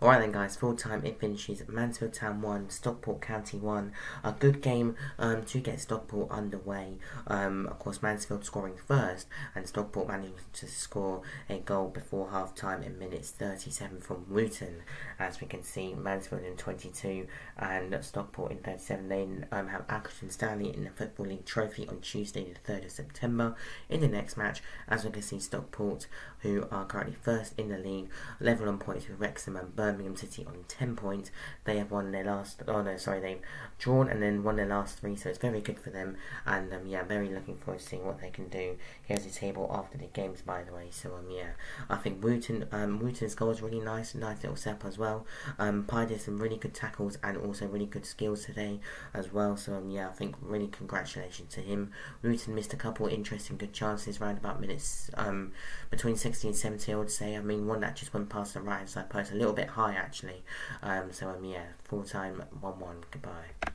Alright then guys, full time it finishes Mansfield Town 1, Stockport County 1. A good game um, to get Stockport underway. Um, of course Mansfield scoring first and Stockport managing to score a goal before half time in minutes 37 from Wootton. As we can see, Mansfield in 22 and Stockport in 37. They um, have Accrington Stanley in the Football League Trophy on Tuesday the 3rd of September. In the next match, as we can see Stockport, who are currently first in the league, level on points with Wrexham and Birmingham Birmingham City on 10 points. They have won their last, oh no, sorry, they've drawn and then won their last three, so it's very good for them. And um, yeah, very looking forward to seeing what they can do. Here's the table after the games, by the way. So um, yeah, I think Wootton, um, Wootton's goal is really nice, nice little step as well. Um, Pye did some really good tackles and also really good skills today as well. So um, yeah, I think really congratulations to him. Wootton missed a couple interesting good chances round about minutes um between 60 and 70, I would say. I mean, one that just went past the right side post a little bit high actually. Um, so um, yeah, full time one one. Goodbye.